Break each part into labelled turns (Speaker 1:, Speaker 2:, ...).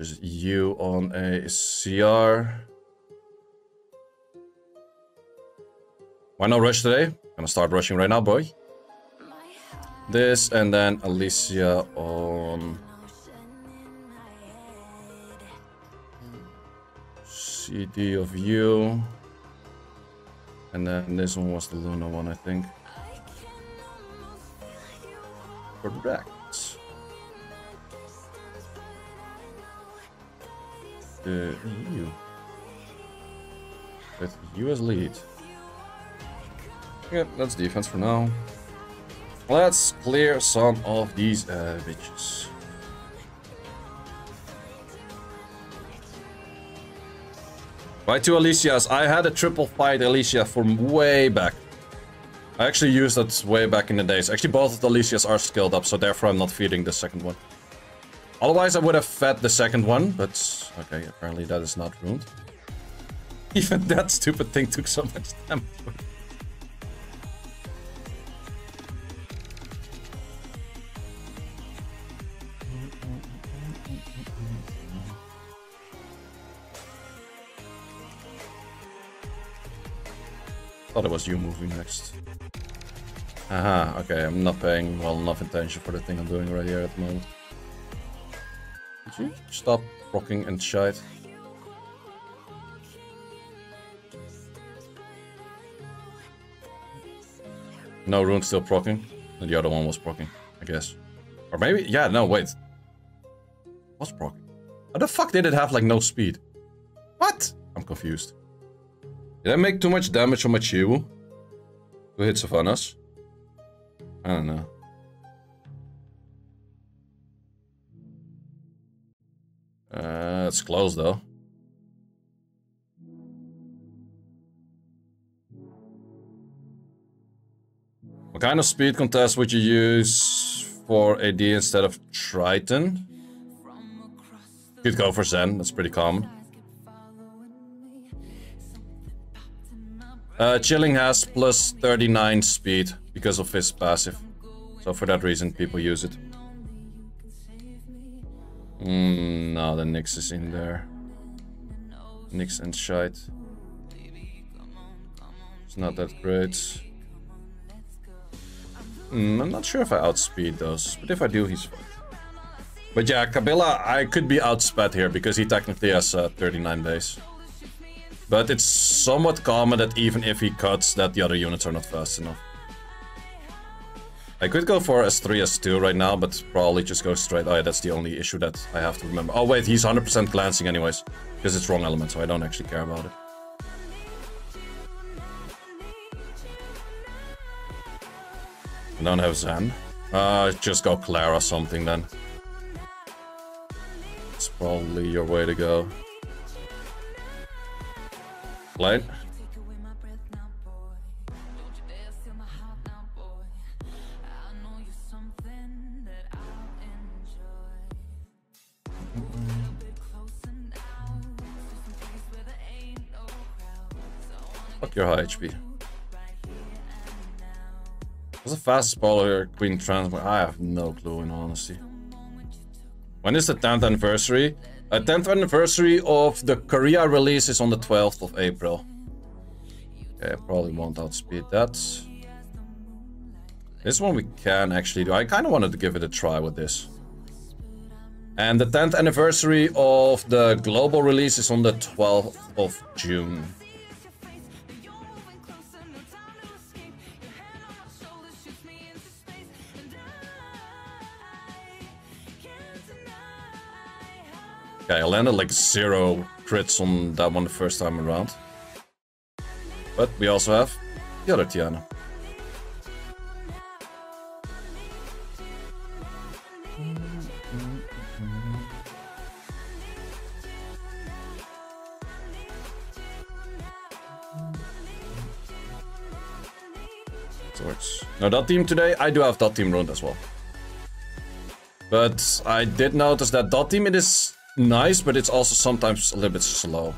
Speaker 1: Just you on a CR. Why not rush today? Gonna start rushing right now, boy. This and then Alicia on CD of you. And then this one was the Luna one, I think. Correct. The EU. With US lead. Yep, that's defense for now. Let's clear some of these uh, bitches. Right to Alicia's. I had a triple fight Alicia from way back. I actually used that way back in the days. Actually, both of the Alicias are skilled up, so therefore I'm not feeding the second one. Otherwise, I would have fed the second one, but okay, apparently that is not ruined. Even that stupid thing took so much damage. Thought it was you moving next. Aha, okay, I'm not paying well enough attention for the thing I'm doing right here at the moment. Did you stop rocking and shite? No, Rune's still procking. And the other one was procking, I guess. Or maybe, yeah, no, wait. What's procking. How the fuck did it have, like, no speed? What? I'm confused. Did I make too much damage on my Chiwu? To hit Sylvanas? I don't know. It's close though. What kind of speed contest would you use for AD instead of Triton? Could go for Zen, that's pretty common. Uh, Chilling has plus 39 speed because of his passive. So for that reason, people use it. Mm, no, the Nyx is in there. Nyx and shite. It's not that great. Mm, I'm not sure if I outspeed those, but if I do, he's fine. But yeah, Kabilla, I could be outsped here because he technically has uh, 39 base. But it's somewhat common that even if he cuts, that the other units are not fast enough. I could go for S3, S2 right now, but probably just go straight. Oh yeah, that's the only issue that I have to remember. Oh wait, he's 100% glancing anyways. Because it's wrong element, so I don't actually care about it. I don't have Zen. Uh, just go Clara something then. It's probably your way to go. Light. Fuck your high HP. What's the fastest Polar Queen Transmog? I have no clue in honesty. When is the 10th anniversary? A 10th anniversary of the Korea release is on the 12th of April. Okay, I probably won't outspeed that. This one we can actually do. I kind of wanted to give it a try with this. And the 10th anniversary of the global release is on the 12th of June. Okay, I landed like zero crits on that one the first time around. But we also have the other Tiana. Now that team today, I do have that team ruined as well. But I did notice that that team, it is nice, but it's also sometimes a little bit slow.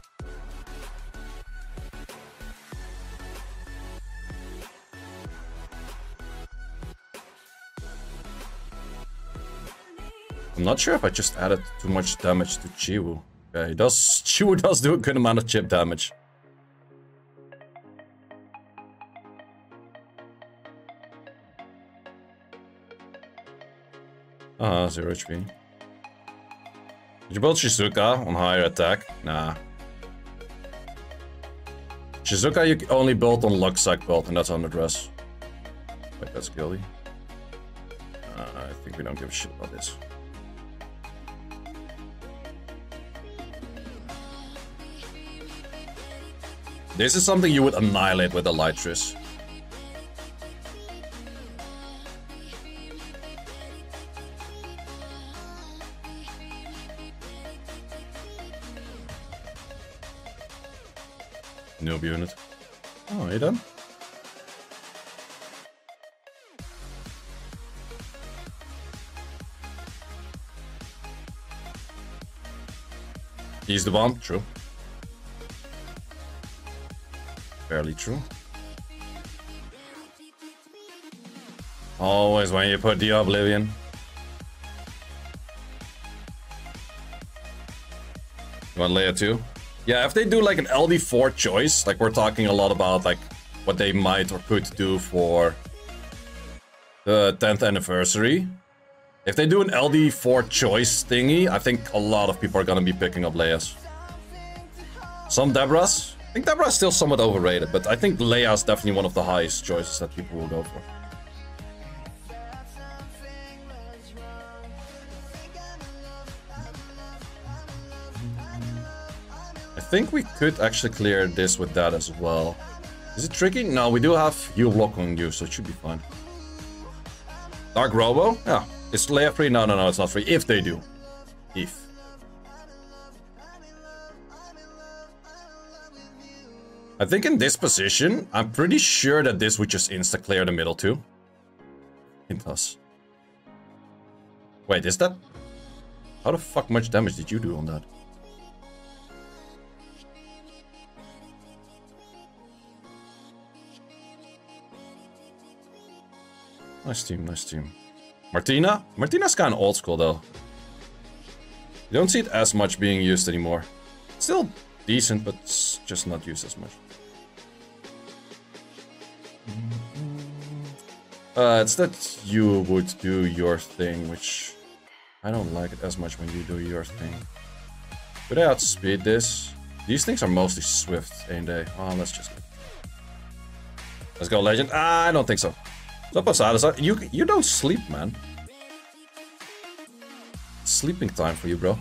Speaker 1: I'm not sure if I just added too much damage to Chiwu. Yeah, he does. Chiwu does do a good amount of chip damage. Ah, uh, zero HP. Did you build Shizuka on higher attack? Nah. Shizuka you only build on Luxac build, and that's on the dress. Wait, that's Gilly. Uh, I think we don't give a shit about this. This is something you would annihilate with Elytris. Noob unit. Oh, are you done? He's the bomb, true. Fairly true. Always when you put the Oblivion. You want layer 2? Yeah, if they do like an LD4 choice, like we're talking a lot about like what they might or could do for the 10th anniversary. If they do an LD4 choice thingy, I think a lot of people are gonna be picking up Leia's. Some Debras. I think Debra's still somewhat overrated, but I think Leia is definitely one of the highest choices that people will go for. Think we could actually clear this with that as well. Is it tricky? No, we do have you lock on you, so it should be fine. Dark Robo? Yeah. Is Leia free? No, no, no, it's not free. If they do. If. I think in this position, I'm pretty sure that this would just insta-clear the middle too. It does. Wait, is that... How the fuck much damage did you do on that? Nice team, nice team. Martina? Martina's kind of old school though. You don't see it as much being used anymore. still decent, but just not used as much. Uh, it's that you would do your thing, which I don't like it as much when you do your thing. Could I outspeed this? These things are mostly swift, ain't they? Oh, let's just... Let's go, Legend. I don't think so. What's You, you don't sleep, man. sleeping time for you, bro.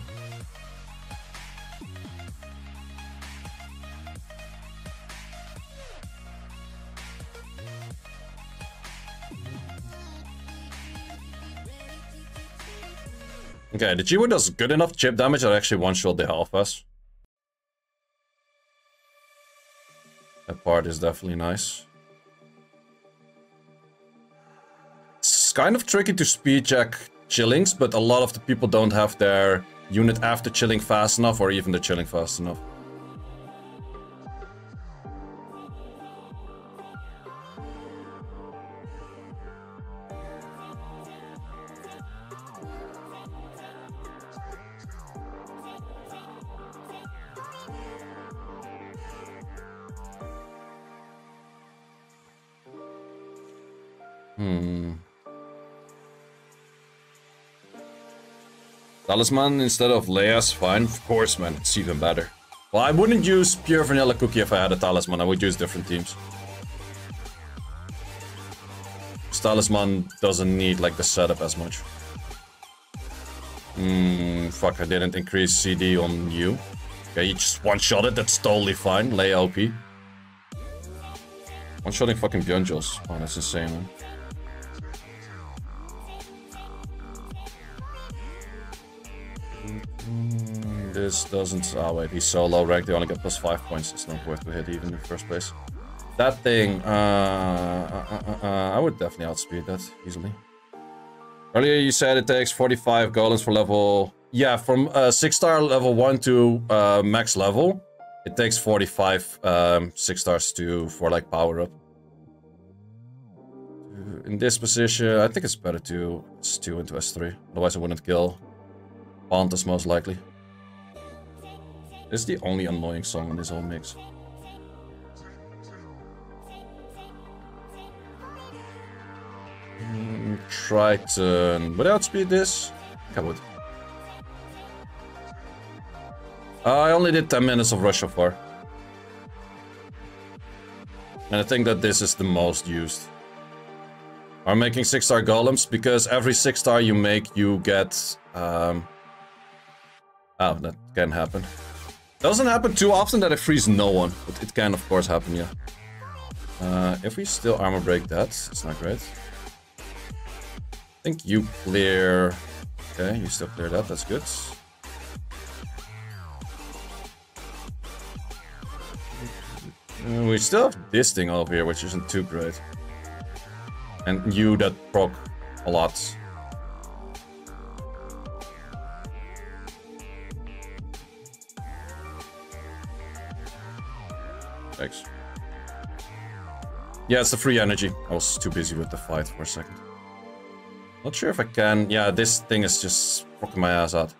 Speaker 1: Okay, the Chiwu does good enough chip damage that actually one-shot the health us. That part is definitely nice. It's kind of tricky to speed check chillings, but a lot of the people don't have their unit after chilling fast enough or even the chilling fast enough. Talisman instead of Leia's fine. Of course, man. It's even better. Well, I wouldn't use pure vanilla cookie if I had a talisman. I would use different teams. Talisman doesn't need like the setup as much. Hmm, fuck, I didn't increase CD on you. Okay, you just one-shot it, that's totally fine. Leia LP. One-shotting fucking Byungels. Oh, that's insane, man. This doesn't... Oh wait, he's so low ranked, they only get plus 5 points. It's not worth to hit even in the first place. That thing, uh, uh, uh, uh, I would definitely outspeed that easily. Earlier you said it takes 45 golems for level... Yeah, from 6-star level 1 to uh, max level, it takes 45 um, 6 stars to for like power up. In this position, I think it's better to S2 into S3. Otherwise I wouldn't kill Pontus most likely. This is the only annoying song in this whole mix. Mm, Triton. Would I outspeed this? I would. I only did 10 minutes of rush so far. And I think that this is the most used. I'm making 6-star golems because every 6-star you make, you get... Um... Oh, that can happen. Doesn't happen too often that I freeze no one, but it can of course happen, yeah. Uh, if we still armor break that, it's not great. I think you clear... Okay, you still clear that, that's good. Uh, we still have this thing over here, which isn't too great. And you that proc a lot. Thanks. Yeah, it's the free energy. I was too busy with the fight for a second. Not sure if I can... Yeah, this thing is just rocking my ass out.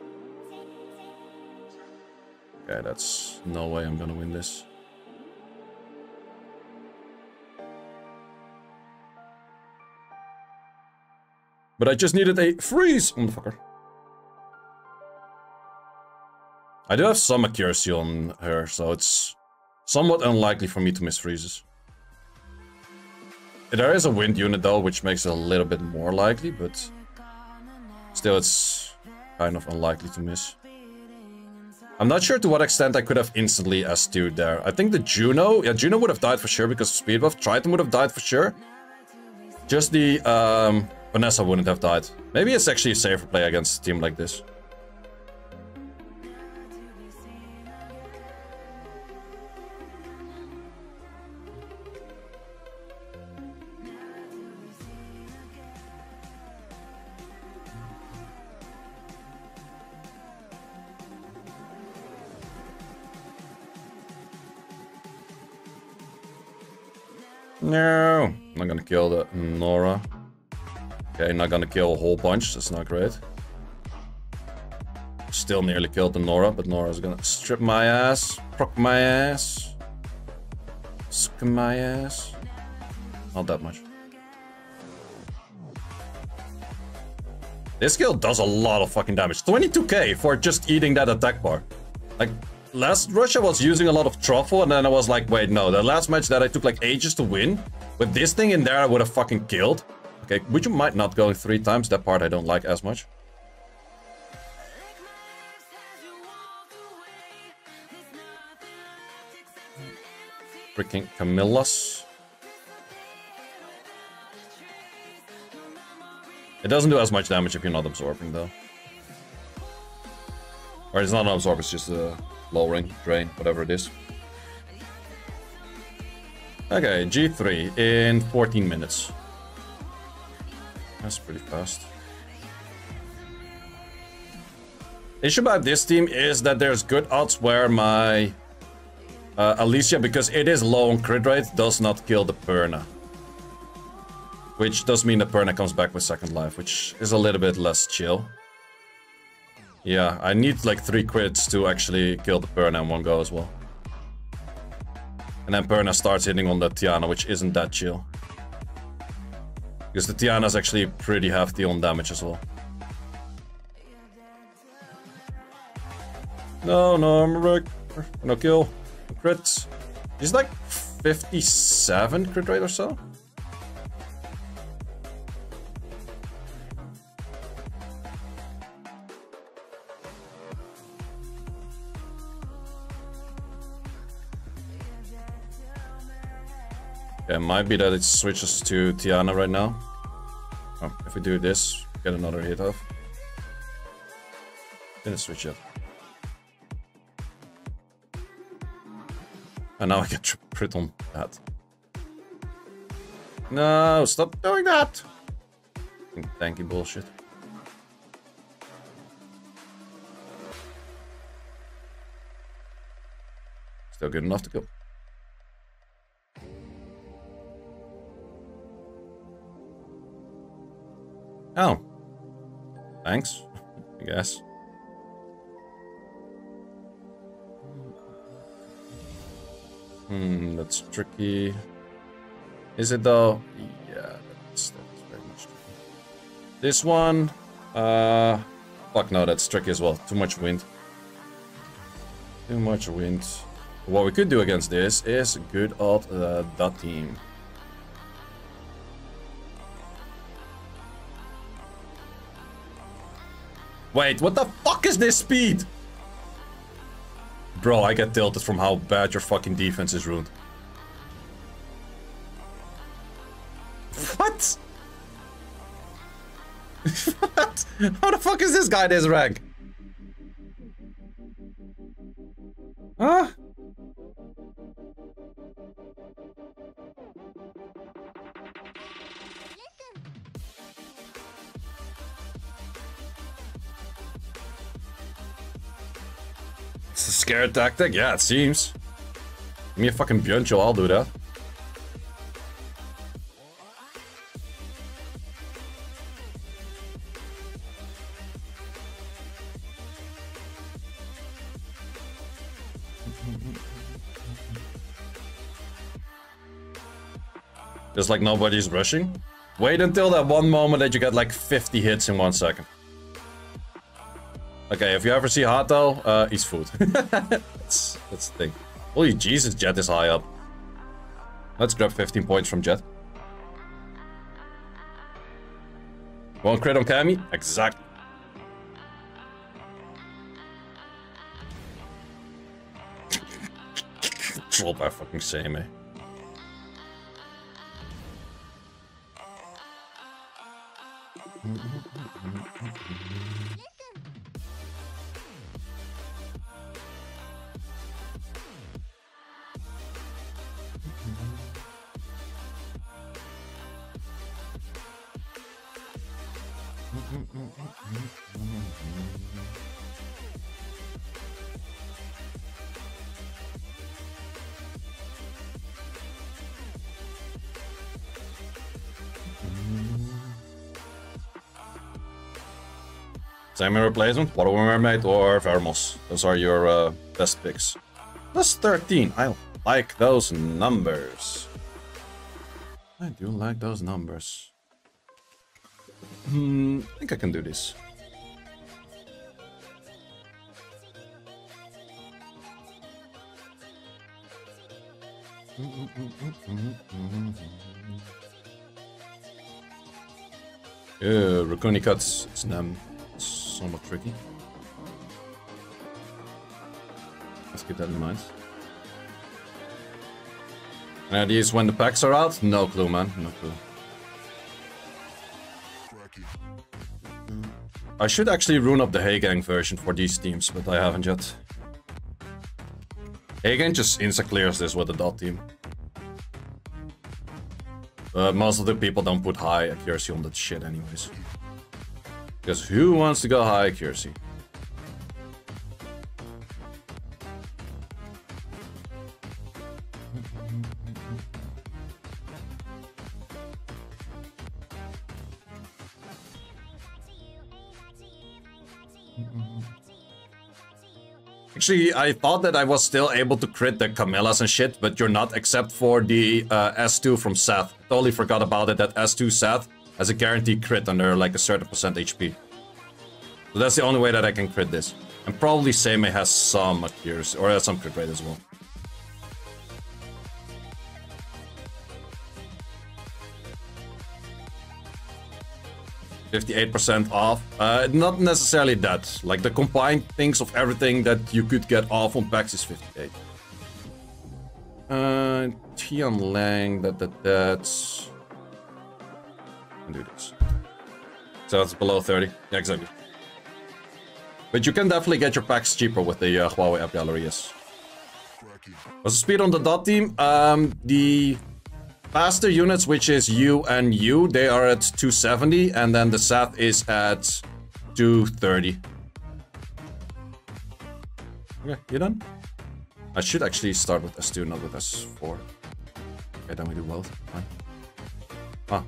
Speaker 1: Okay, that's no way I'm gonna win this. But I just needed a freeze, motherfucker. I do have some accuracy on her, so it's somewhat unlikely for me to miss freezes. There is a wind unit though, which makes it a little bit more likely, but still it's kind of unlikely to miss. I'm not sure to what extent I could have instantly S2'd there. I think the Juno, yeah, Juno would have died for sure because of speed buff. Triton would have died for sure. Just the um, Vanessa wouldn't have died. Maybe it's actually a safer play against a team like this. No, I'm not gonna kill the Nora. Okay, not gonna kill a whole bunch, that's not great. Still nearly killed the Nora, but Nora's gonna strip my ass, proc my ass, skim my ass. Not that much. This skill does a lot of fucking damage. 22k for just eating that attack bar. Like, last Russia was using a lot of truffle, and then I was like, wait, no, the last match that I took like ages to win, with this thing in there, I would have fucking killed. Okay, would you mind not going three times? That part I don't like as much. Freaking Camillas. It doesn't do as much damage if you're not absorbing, though. Or it's not an absorb, it's just a lowering, drain, whatever it is. Okay, G3 in 14 minutes. That's pretty fast. Issue about this team is that there's good odds where my uh, Alicia, because it is low on crit rate, does not kill the Perna. Which does mean the Perna comes back with second life, which is a little bit less chill. Yeah, I need like three crits to actually kill the Perna in one go as well. And then Perna starts hitting on the Tiana, which isn't that chill. Because the Tiana is actually pretty hefty on damage as well. No, no, I'm wreck. No kill. No crits. He's like 57 crit rate or so. It might be that it switches to Tiana right now. Oh, if we do this, get another hit off. Didn't switch yet. And now I get crit on that. No, stop doing that! Tanky bullshit. Still good enough to go. Oh. Thanks, I guess. Hmm, that's tricky. Is it though? Yeah, that's, that's very much tricky. This one, uh, fuck no, that's tricky as well. Too much wind. Too much wind. What we could do against this is good old uh, dot team. Wait, what the fuck is this speed? Bro, I get tilted from how bad your fucking defense is ruined. What? what? How the fuck is this guy this rank? Tactic? Yeah, it seems. Give me a fucking Byungchul, I'll do that. Just like nobody's rushing. Wait until that one moment that you get like 50 hits in one second. Okay, if you ever see Hato, uh, he's food. that's, that's the thing. Holy Jesus, Jet is high up. Let's grab 15 points from Jet. One crit on Cammy? Exactly. Troll by fucking same, eh? Salmon replacement, Water Mermaid, or Vermos. Those are your uh, best picks. Plus 13. I like those numbers. I do like those numbers. Hmm, I think I can do this. Yeah, Raccoon cuts. It's somewhat tricky. Let's keep that in mind. And ideas when the packs are out? No clue, man. No clue. I should actually rune up the Hagang version for these teams, but I haven't yet. Hagang just insta clears this with the dot team. But most of the people don't put high accuracy on that shit anyways. Because who wants to go high accuracy? Actually, I thought that I was still able to crit the Camillas and shit, but you're not, except for the uh, S2 from Seth. Totally forgot about it, that S2 Seth as a guaranteed crit under like a certain percent HP. So that's the only way that I can crit this. And probably Seimei has some accuracy, or has some crit rate as well. Fifty-eight percent off. Uh, not necessarily that. Like the combined things of everything that you could get off on packs is fifty-eight. Uh, Tian Lang. That that that's can do this. So that's below 30. Yeah, exactly. But you can definitely get your packs cheaper with the uh, Huawei app gallery, yes. What's the speed on the dot team? Um, the faster units, which is you and you, they are at 270, and then the SAT is at 230. Okay, you done? I should actually start with S2, not with S4. Okay, then we do both. Fine. Ah,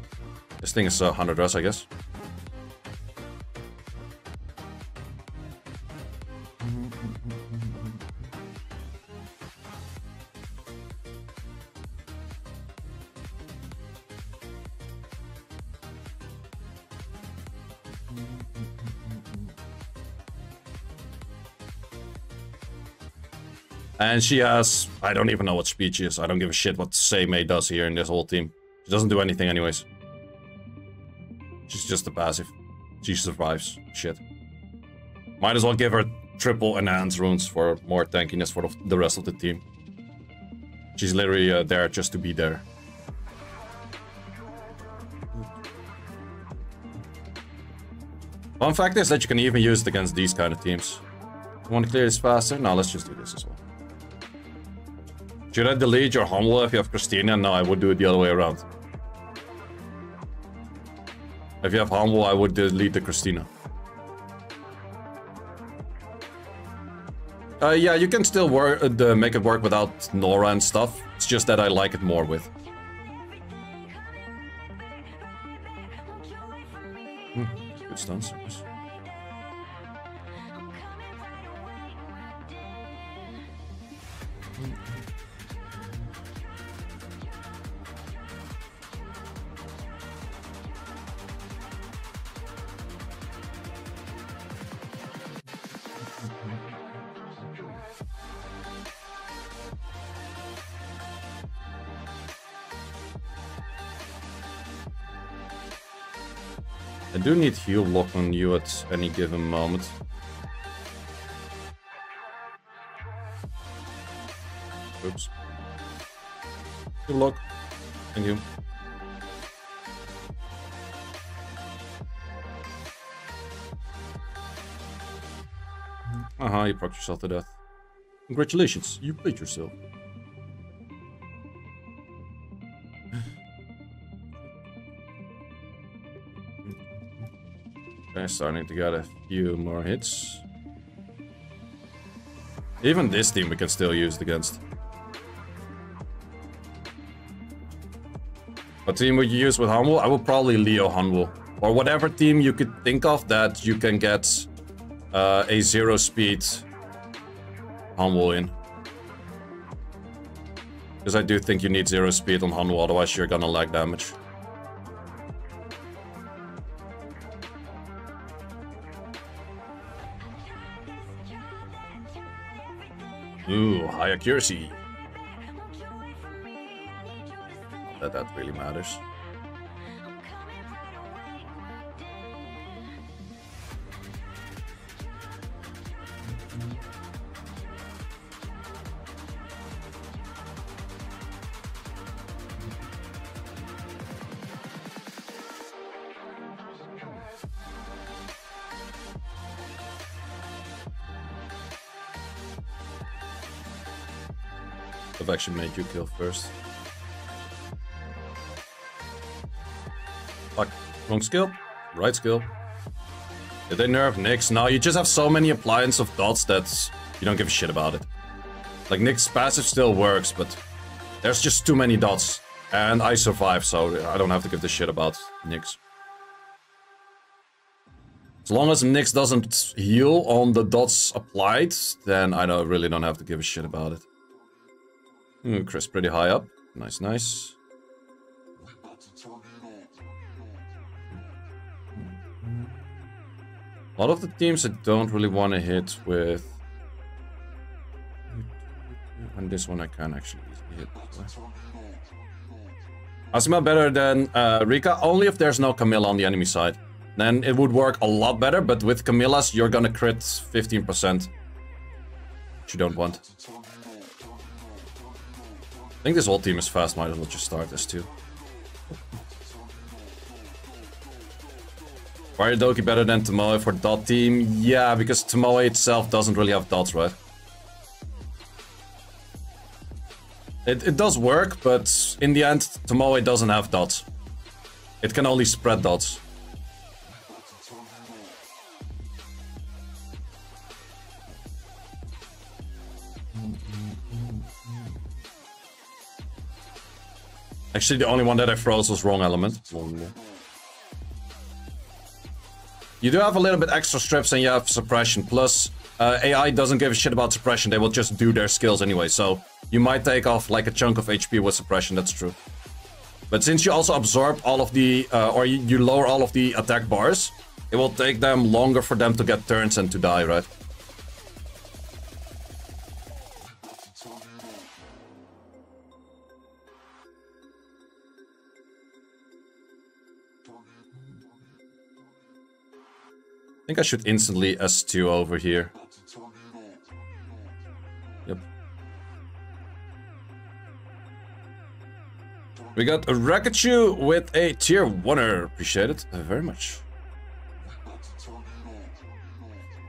Speaker 1: this thing is uh, 100 us, I guess. And she has, I don't even know what speed she is. I don't give a shit what Seimei does here in this whole team. She doesn't do anything anyways. She's just a passive. She survives. Shit. Might as well give her triple enhanced runes for more tankiness for the rest of the team. She's literally uh, there just to be there. One fact is that you can even use it against these kind of teams. Want to clear this faster? No, let's just do this as well. Should I delete your humble if you have Christina? No, I would do it the other way around. If you have humble, I would delete the Christina. Uh, yeah, you can still work, uh, make it work without Nora and stuff. It's just that I like it more with. Heal lock on you at any given moment. Oops. Heal lock. Thank you. Aha, you proc yourself to death. Congratulations, you played yourself. Okay, starting to get a few more hits. Even this team we can still use against. What team would you use with Humble? I would probably Leo Humble. Or whatever team you could think of that you can get uh, a zero speed Humble in. Because I do think you need zero speed on Humble, otherwise you're gonna lag damage. Accuracy. That that really matters. I've actually made you kill first. Fuck. Wrong skill. Right skill. Did they nerf Nyx? No, you just have so many appliance of dots that you don't give a shit about it. Like, Nyx passive still works, but there's just too many dots. And I survive, so I don't have to give a shit about Nyx. As long as Nyx doesn't heal on the dots applied, then I don't, really don't have to give a shit about it. Mm, Chris pretty high up. Nice, nice. A lot of the teams I don't really want to hit with... And this one I can actually hit. Asima better than uh, Rika, only if there's no Camilla on the enemy side. Then it would work a lot better, but with Camillas, you're gonna crit 15%. Which you don't want. I think this whole team is fast, might as well just start this too. Doki better than Tomoe for dot team? Yeah, because Tomoe itself doesn't really have dots, right? It, it does work, but in the end, Tomoe doesn't have dots. It can only spread dots. Actually, the only one that I froze was wrong element. You do have a little bit extra strips and you have suppression. Plus, uh, AI doesn't give a shit about suppression. They will just do their skills anyway. So you might take off like a chunk of HP with suppression. That's true. But since you also absorb all of the, uh, or you, you lower all of the attack bars, it will take them longer for them to get turns and to die, right? I think I should instantly S2 over here. Yep. We got a Rakachu with a tier 1er. Appreciate it very much.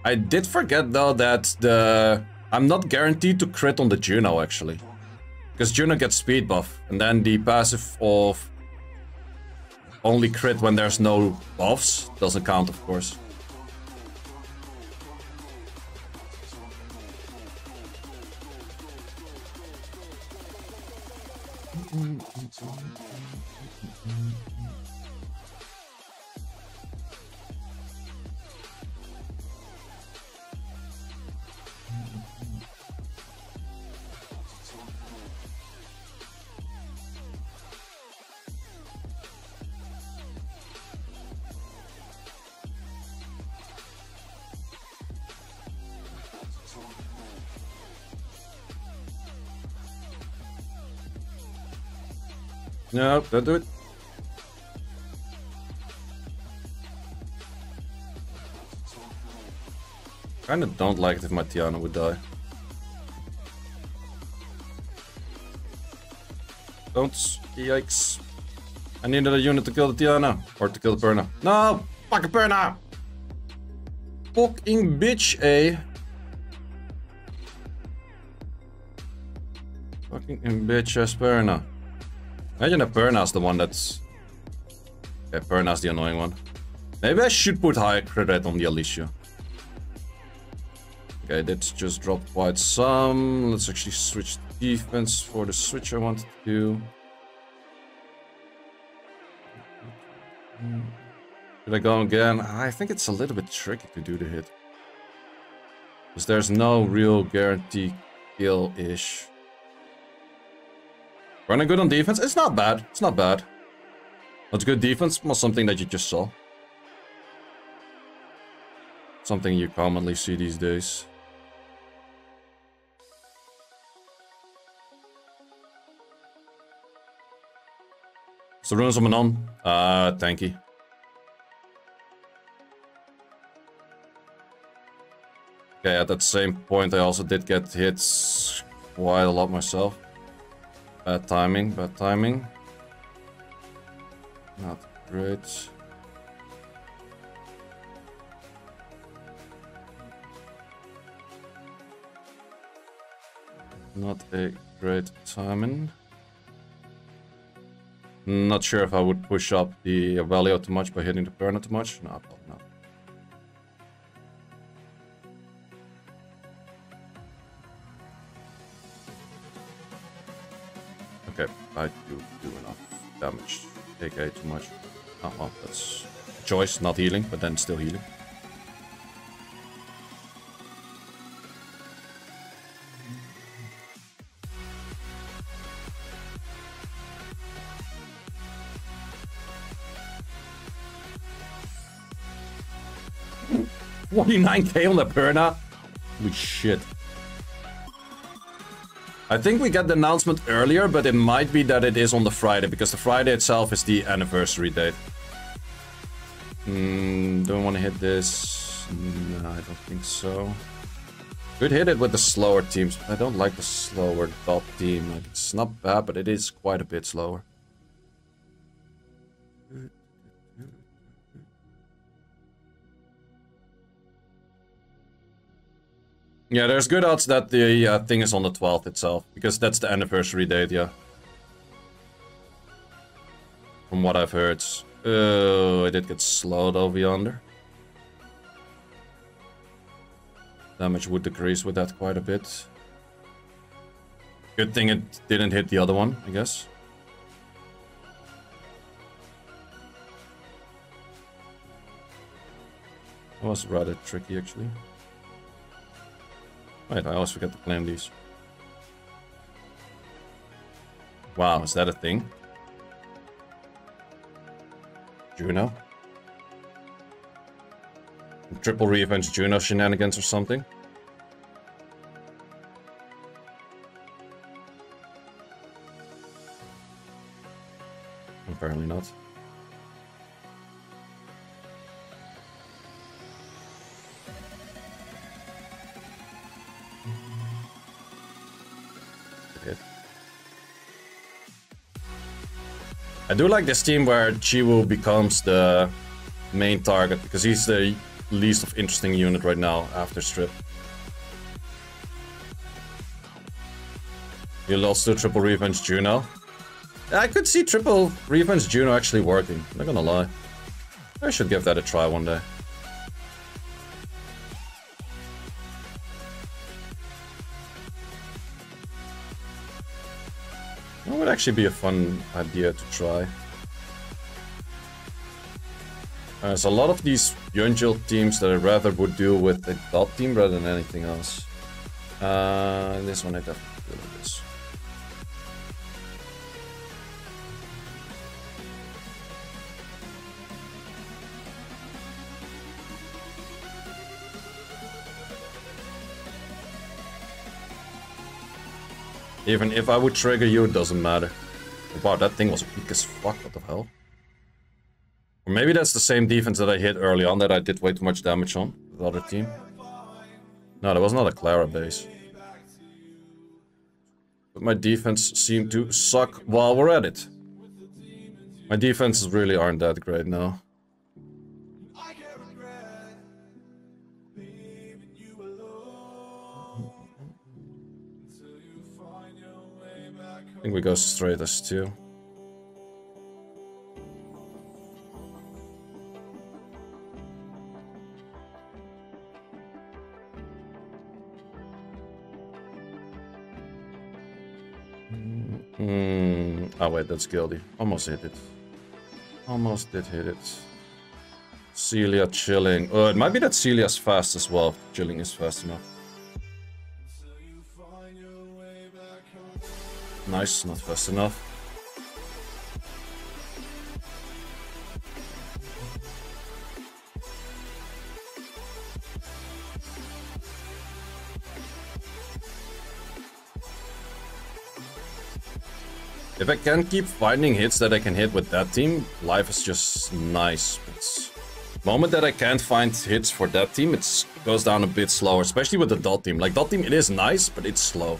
Speaker 1: I did forget though that the I'm not guaranteed to crit on the Juno actually. Because Juno gets speed buff and then the passive of only crit when there's no buffs doesn't count of course. Tony Gold. No, don't do it. Kinda don't like it if my Tiana would die. Don't. Yikes. I need another unit to kill the Tiana. Or to kill the Perna. No! Fucking Perna! Fucking bitch, eh? Fucking bitch ass Perna. Imagine that Perna's the one that's... Okay, Perna's the annoying one. Maybe I should put high crit rate on the Alicia. Okay, that's just dropped quite some. Let's actually switch defense for the switch I wanted to do. Should I go again? I think it's a little bit tricky to do the hit. Because there's no real guarantee kill-ish. Running good on defense? It's not bad. It's not bad. What's good defense? Well, something that you just saw. Something you commonly see these days. So runes on on. Uh, tanky. Okay, at that same point I also did get hits quite a lot myself. Bad timing, bad timing. Not great. Not a great timing. Not sure if I would push up the value too much by hitting the burner too much. No, probably I do do enough damage. AK too much. Oh well, that's choice, not healing, but then still healing. Forty-nine K on the Perna? Holy shit. I think we got the announcement earlier, but it might be that it is on the Friday, because the Friday itself is the anniversary date. Hmm, don't want to hit this. No, I don't think so. Could hit it with the slower teams, I don't like the slower dot team. It's not bad, but it is quite a bit slower. Yeah, there's good odds that the uh, thing is on the 12th itself, because that's the anniversary date, yeah. From what I've heard. Oh, I did get slowed over yonder. Damage would decrease with that quite a bit. Good thing it didn't hit the other one, I guess. That was rather tricky, actually. I always forget to claim these. Wow, is that a thing? Juno? Triple revenge Juno shenanigans or something? I do like this team where Chiwu becomes the main target because he's the least of interesting unit right now after Strip. You lost also triple revenge Juno. I could see triple revenge Juno actually working, not gonna lie. I should give that a try one day. Actually be a fun idea to try. Uh, there's a lot of these Yunjil teams that I rather would do with a dot team rather than anything else. Uh, this one I definitely Even if I would trigger you, it doesn't matter. Wow, that thing was weak as fuck, what the hell? Or maybe that's the same defense that I hit early on that I did way too much damage on, the other team. No, that was not a Clara base. But my defense seemed to suck while we're at it. My defenses really aren't that great now. Think we go straight as two. Hmm. Oh wait, that's Gildy. Almost hit it. Almost did hit it. Celia chilling. Oh, it might be that Celia's fast as well. Chilling is fast enough. Nice, not fast enough. If I can keep finding hits that I can hit with that team, life is just nice. It's moment that I can't find hits for that team, it goes down a bit slower, especially with the dot team. Like dot team, it is nice, but it's slow.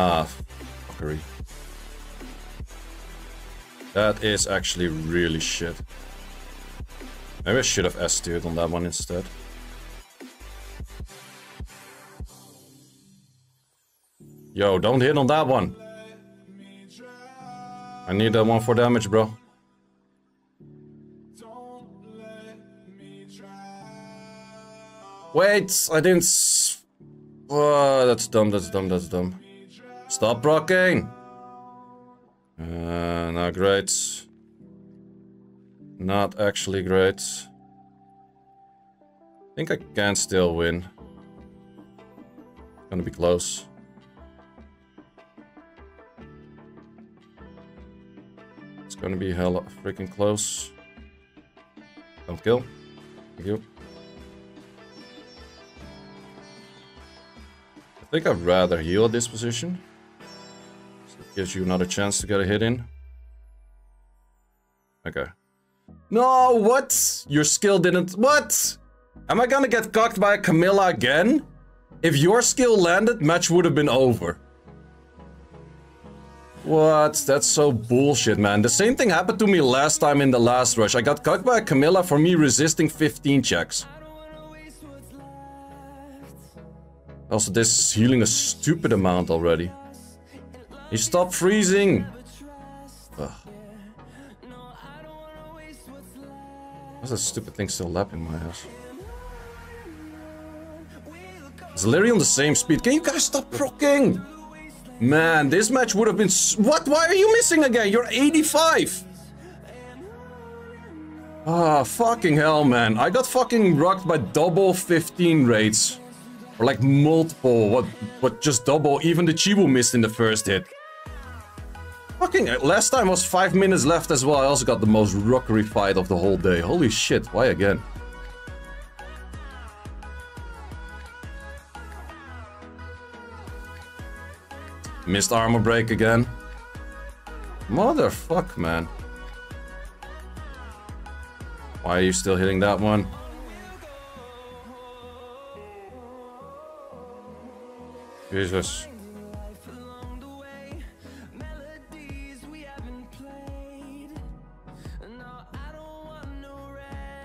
Speaker 1: Ah, fuckery. That is actually really shit. Maybe I should have s on that one instead. Yo, don't hit on that one. I need that one for damage, bro. Wait, I didn't... Oh, that's dumb, that's dumb, that's dumb. Stop rocking! Uh, not great. Not actually great. I think I can still win. Gonna be close. It's gonna be hella freaking close. Don't kill. Thank you. I think I'd rather heal at this position. Gives you another chance to get a hit in. Okay. No, what? Your skill didn't... What? Am I gonna get cocked by Camilla again? If your skill landed, match would have been over. What? That's so bullshit, man. The same thing happened to me last time in the last rush. I got cocked by Camilla for me resisting 15 checks. Also, this is healing a stupid amount already. He stopped freezing! Ugh. What's that stupid thing still lapping my ass? It's literally on the same speed. Can you guys stop procking? Man, this match would have been... What? Why are you missing again? You're 85! Ah, fucking hell, man. I got fucking rocked by double 15 rates. Or like multiple, what, what just double. Even the Chiwu missed in the first hit. Fucking, last time was 5 minutes left as well. I also got the most rockery fight of the whole day. Holy shit, why again? Missed armor break again. Motherfuck, man. Why are you still hitting that one? Jesus.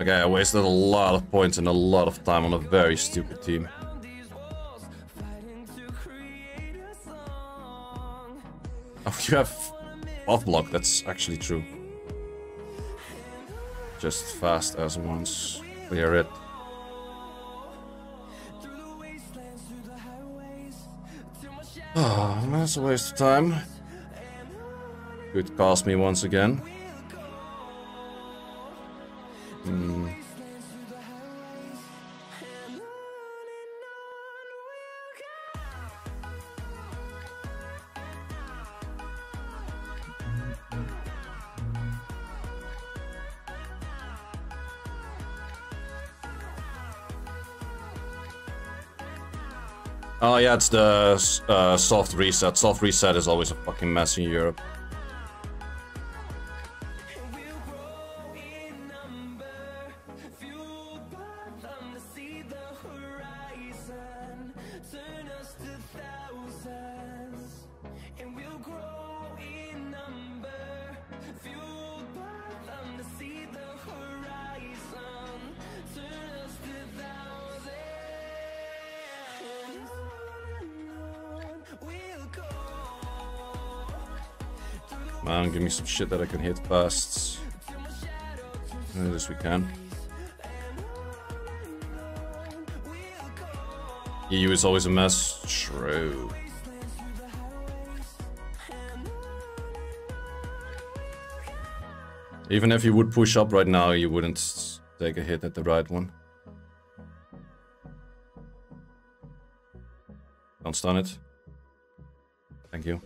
Speaker 1: Okay, I wasted a lot of points and a lot of time on a very stupid team. Oh, you have off block, that's actually true. Just fast as once. Clear it. Oh, that's a waste of time. Could cost me once again. It's the uh, soft reset. Soft reset is always a fucking mess in Europe. Man, give me some shit that I can hit fast. As we can. EU is always a mess. True. Even if you would push up right now, you wouldn't take a hit at the right one. Don't stun it. Thank you.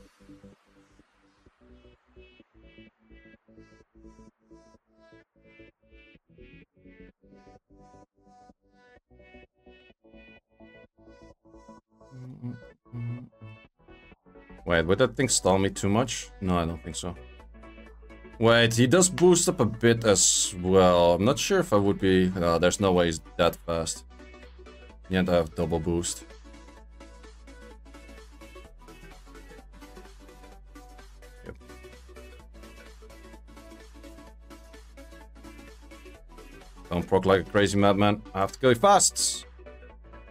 Speaker 1: Would that thing stall me too much? No, I don't think so. Wait, he does boost up a bit as well. I'm not sure if I would be... No, there's no way he's that fast. And I have double boost. Yep. Don't proc like a crazy madman. I have to go fast.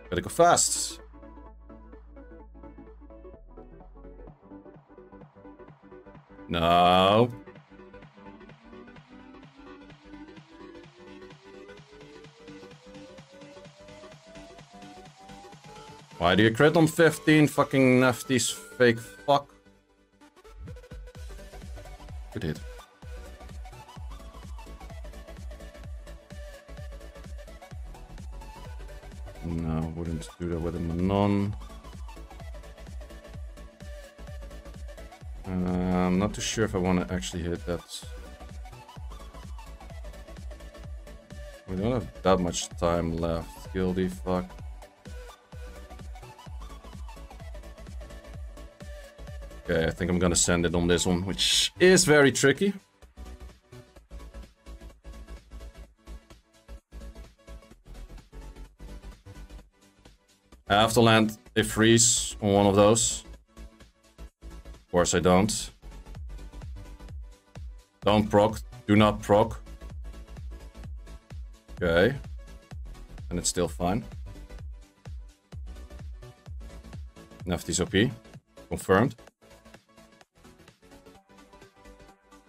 Speaker 1: Gotta go fast. No. Why do you crit on 15 fucking Nephthys fake fuck? Sure if I want to actually hit that. We don't have that much time left. Guilty, fuck. Okay, I think I'm gonna send it on this one, which is very tricky. I have to land a freeze on one of those Of course I don't. Don't proc. Do not proc. Okay. And it's still fine. Nephthys OP. Confirmed.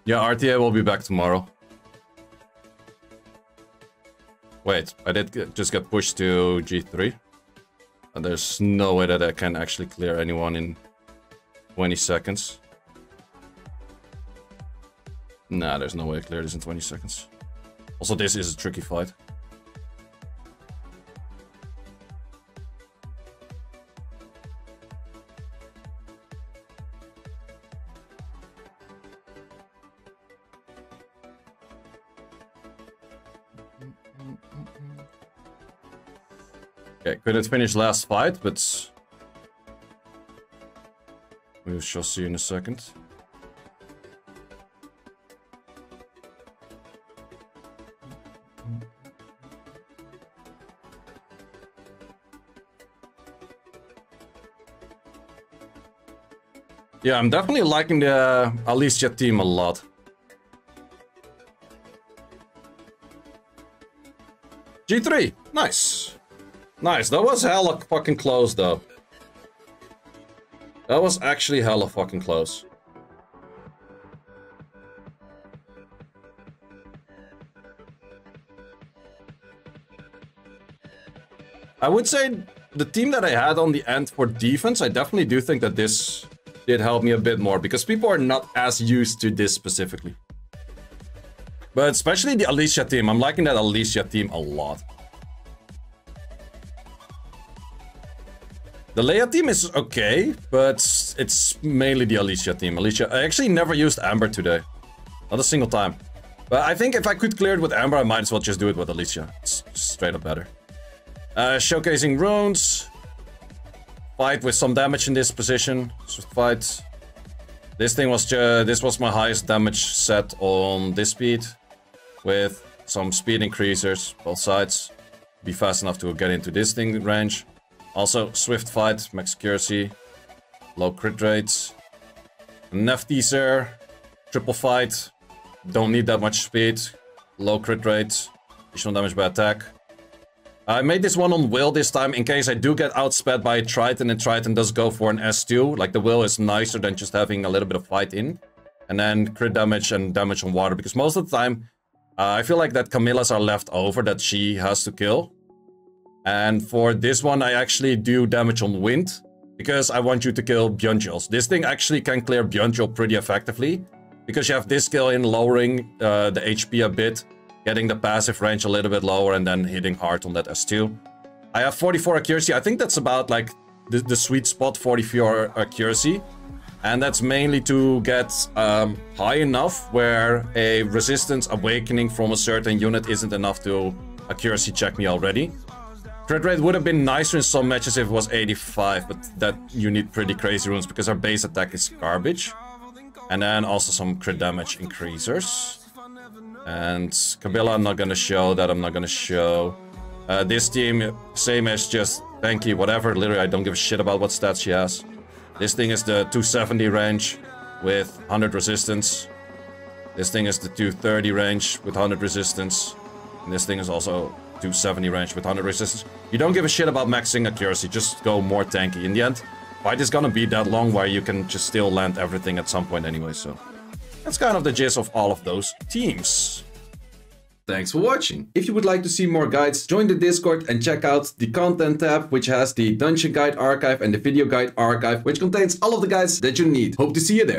Speaker 1: Yeah, RTA will be back tomorrow. Wait, I did get, just get pushed to G3. And there's no way that I can actually clear anyone in 20 seconds. Nah, there's no way I clear this in 20 seconds. Also, this is a tricky fight. Okay, couldn't finish last fight, but we shall see in a second. Yeah, I'm definitely liking the uh, Alicia team a lot. G3, nice. Nice, that was hella fucking close though. That was actually hella fucking close. I would say the team that I had on the end for defense, I definitely do think that this did help me a bit more because people are not as used to this specifically. But especially the Alicia team, I'm liking that Alicia team a lot. The Leia team is okay, but it's mainly the Alicia team. Alicia, I actually never used Amber today. Not a single time. But I think if I could clear it with Amber, I might as well just do it with Alicia. It's straight up better. Uh, showcasing runes. Fight with some damage in this position. Swift fight. This thing was this was my highest damage set on this speed. With some speed increasers, both sides. Be fast enough to get into this thing range. Also, swift fight, max accuracy, low crit rates. Neff teaser, triple fight. Don't need that much speed. Low crit rates, additional damage by attack. I made this one on Will this time in case I do get outsped by Triton and Triton does go for an S2. Like the Will is nicer than just having a little bit of fight in. And then crit damage and damage on water because most of the time uh, I feel like that Camillas are left over that she has to kill. And for this one I actually do damage on wind because I want you to kill Byungchuls. This thing actually can clear Byungchul pretty effectively because you have this skill in lowering uh, the HP a bit getting the passive range a little bit lower and then hitting hard on that S2. I have 44 accuracy. I think that's about like the, the sweet spot 44 accuracy. And that's mainly to get um, high enough where a resistance awakening from a certain unit isn't enough to accuracy check me already. Crit rate would have been nicer in some matches if it was 85, but that you need pretty crazy runes because our base attack is garbage. And then also some crit damage increasers. And Kabilla, I'm not gonna show. That I'm not gonna show. Uh, this team, same as just Banky, whatever. Literally, I don't give a shit about what stats she has. This thing is the 270 range with 100 resistance. This thing is the 230 range with 100 resistance. And this thing is also 270 range with 100 resistance. You don't give a shit about maxing accuracy, just go more tanky. In the end, fight is gonna be that long where you can just still land everything at some point anyway, so... That's kind of the gist of all of those teams. Thanks for watching. If you would like to see more guides, join the Discord and check out the content tab, which has the dungeon guide archive and the video guide archive, which contains all of the guides that you need. Hope to see you there.